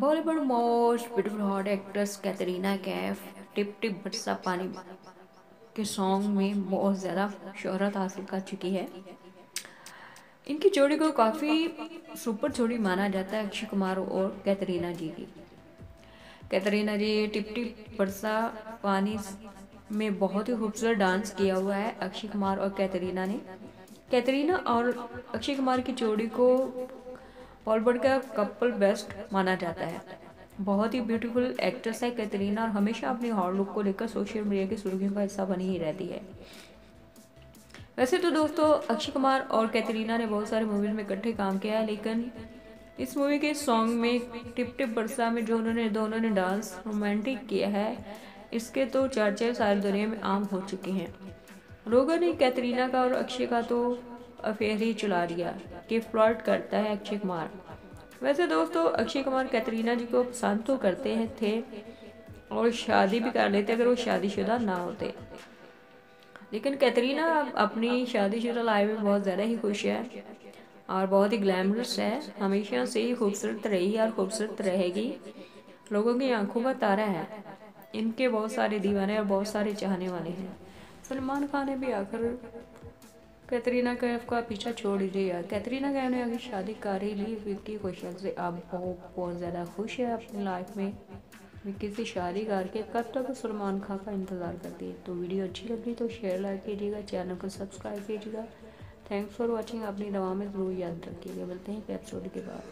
Bollywood most beautiful hot actress Katrina Kaif tip टिप बरसा पानी के सॉन्ग में बहुत ज़्यादा शोहरत हासिल कर चुकी है। इनकी जोड़ी को काफ़ी सुपर जोड़ी माना जाता है अक्षय कुमार और कैतरीना जी की। कैतरीना जी टिप टिप बरसा पानी में बहुत ही खूबसूरत डांस किया हुआ है अक्षय कुमार और कैतरीना ने। कैतरीना और अक्षय कुमार की जोड़ी को बॉलीवुड का कपल बेस्ट माना जाता है। बहुत ही ब्यूटीफुल एक्ट्रेस है कैतरीना और हमेशा अपनी हॉट लुक को लेकर सोशल मीडिया की सुर्खियों का हिस्सा बनी ही रहती है। वैसे तो दोस्तों, अक्षय कुमार और कैतरीना ने बहुत सारे मूवीज़ में इकट्ठे काम किया है, लेकिन इस मूवी के सॉन्ग में टिप टिप बरसा में जो उन्होंने, दोनों ने डांस रोमांटिक किया है, इसके तो चर्चे सारी दुनिया में आम हो चुके हैं। लोगों ने कैतरीना का और अक्षय का तो अफेयर ही चला दिया कि फ्लर्ट करता है अक्षय कुमार। वैसे दोस्तों, अक्षय कुमार कैतरीना जी को पसंद तो करते हैं, थे और शादी भी कर लेते अगर वो शादीशुदा ना होते। लेकिन कैतरीना अपनी शादीशुदा लाइफ में बहुत ज़्यादा ही खुश है और बहुत ही ग्लैमरस है। हमेशा से ही खूबसूरत रही और खूबसूरत रहेगी। लोगों की आँखों का तारा है। इनके बहुत सारे दीवाने और बहुत सारे चाहने वाले हैं। सलमान खान ने भी आकर कैतरीना कैफ का पीछा छोड़ दीजिए यार। कैतरीना कैफ ने अभी शादी कर ही ली। विक्की कौशल से अब बहुत बहुत ज़्यादा खुश है अपनी लाइफ में। विक्की से शादी करके कब तक सलमान खान का इंतज़ार करती है? तो वीडियो अच्छी लगी तो शेयर लाइक कीजिएगा चैनल को सब्सक्राइब कीजिएगा। थैंक्स फॉर वॉचिंग अपनी दवा में ज़रूर याद रखिएगा। मिलते हैं एपिसोड के बाद।